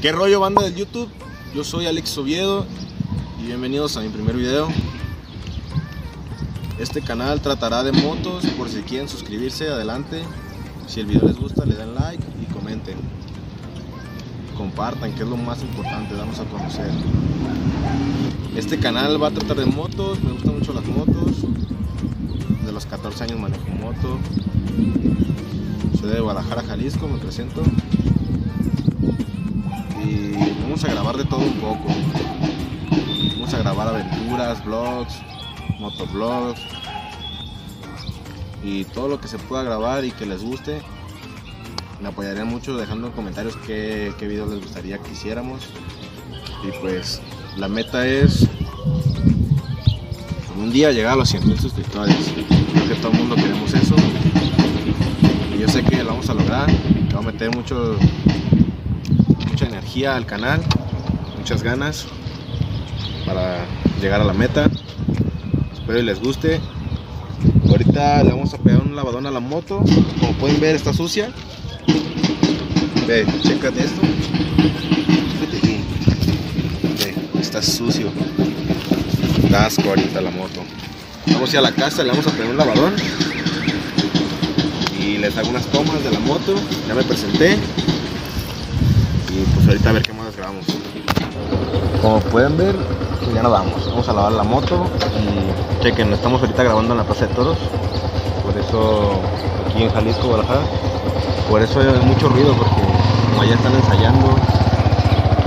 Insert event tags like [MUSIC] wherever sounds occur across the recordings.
¿Qué rollo banda del YouTube? Yo soy Alex Oviedo y bienvenidos a mi primer video. Este canal tratará de motos, por si quieren suscribirse, adelante. Si el video les gusta, le dan like y comenten. Compartan, que es lo más importante, damos a conocer. Este canal va a tratar de motos, me gustan mucho las motos. De los 14 años manejo moto. Soy de Guadalajara, Jalisco, me presento y vamos a grabar de todo un poco. Vamos a grabar aventuras, vlogs, motovlogs y todo lo que se pueda grabar y que les guste. Me apoyarían mucho dejando en comentarios qué, qué videos les gustaría que hiciéramos. Y pues la meta es un día llegar a los 100.000 suscriptores. Creo que todo el mundo queremos eso. Y yo sé que lo vamos a lograr. Voy a meter mucho, mucha energía al canal, muchas ganas para llegar a la meta. Espero que les guste. Ahorita le vamos a pegar un lavadón a la moto. Como pueden ver está sucia. Ve, chécate esto. Ve, está sucio. Da asco ahorita la moto. Vamos a ir a la casa, le vamos a pegar un lavadón. Y les hago unas tomas de la moto. Ya me presenté. Y pues ahorita a ver qué más grabamos. Como pueden ver, pues ya nos vamos. Vamos a lavar la moto. Y chequen, estamos ahorita grabando en la Plaza de Toros. Por eso, aquí en Jalisco, Guadalajara. Por eso hay mucho ruido, porque como allá están ensayando.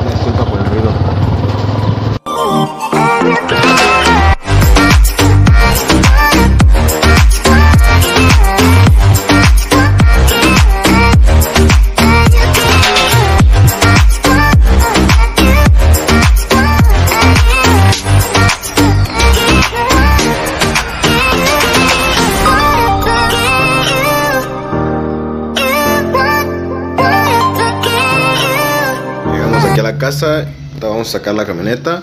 Una disculpa por el ruido. Aquí a la casa, vamos a sacar la camioneta,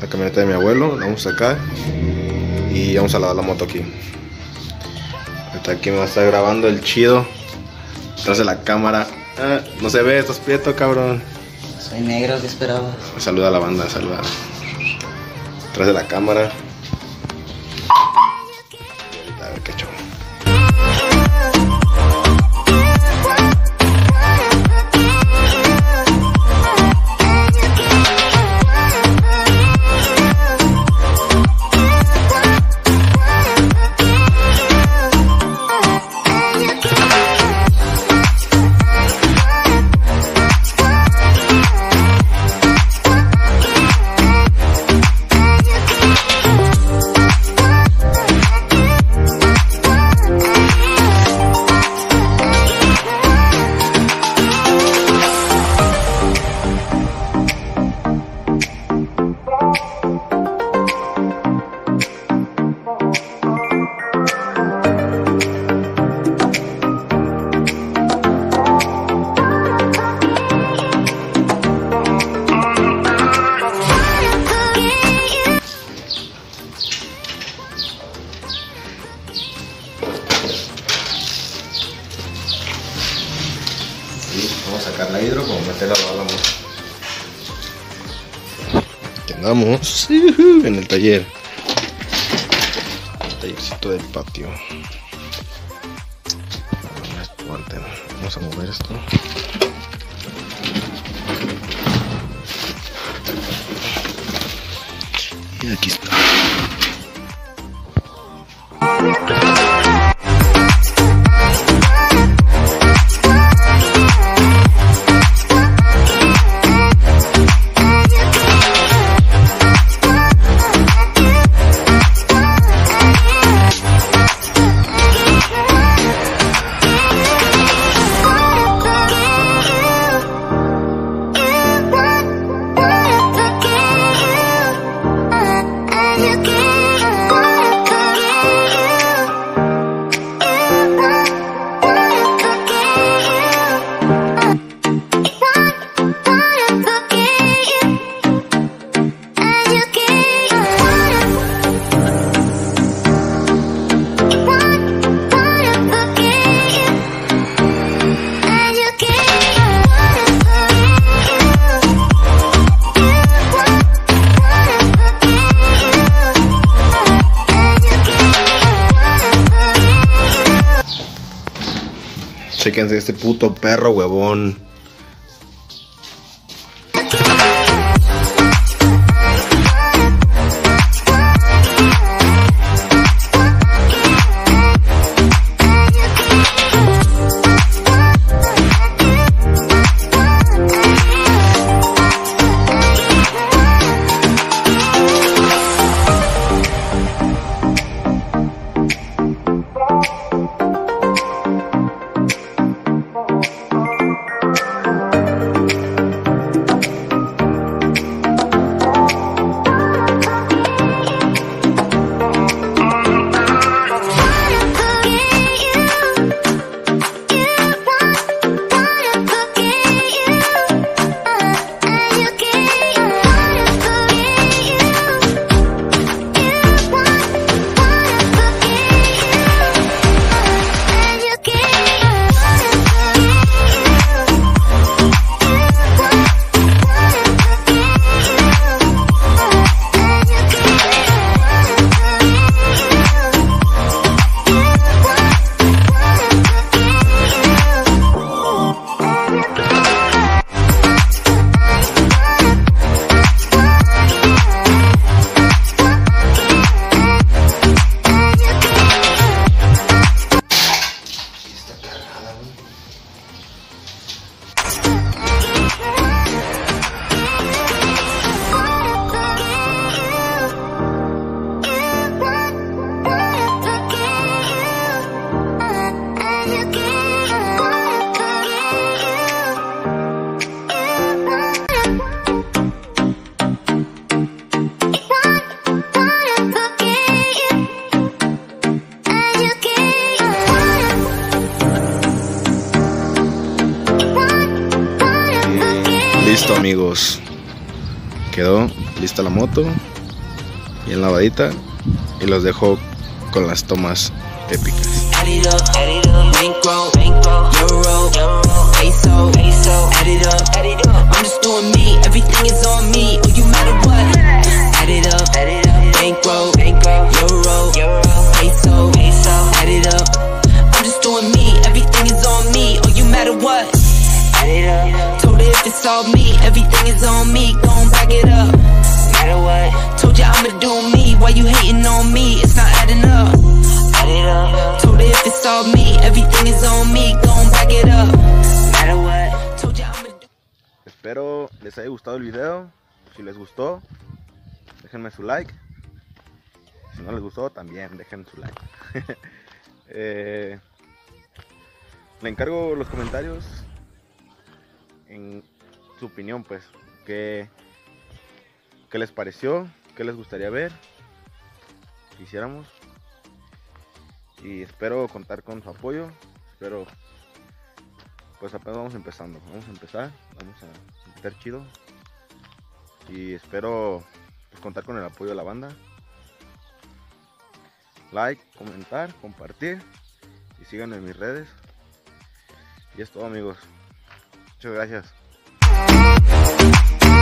la camioneta de mi abuelo, la vamos a sacar y vamos a lavar la moto aquí. Ahorita aquí me va a estar grabando el chido, detrás de la cámara. Ah, no se ve, estás prieto, cabrón. Soy negro, ¿qué esperabas? Saluda a la banda, saluda. Detrás de la cámara. Vamos a sacar la hidro como meterla a la andamos en el taller. El tallercito del patio. Vamos a mover esto. Y aquí está. Chéquense este puto perro huevón. Amigos. Quedó lista la moto. Bien lavadita. Y los dejo con las tomas épicas. I'ma do me, why you hating on me? It's not adding up. Espero les haya gustado el video. Si les gustó, déjenme su like. Si no les gustó, también dejen su like. [LAUGHS] Eh, le encargo los comentarios en su opinión, pues. ¿Qué, qué les pareció? ¿Qué les gustaría ver? que hiciéramos. Y espero contar con su apoyo. Espero. Pues apenas vamos empezando. Vamos a empezar. Vamos a meter chido. Y espero pues, contar con el apoyo de la banda. Like, comentar, compartir. Y síganme en mis redes. Y es todo amigos. Muchas gracias.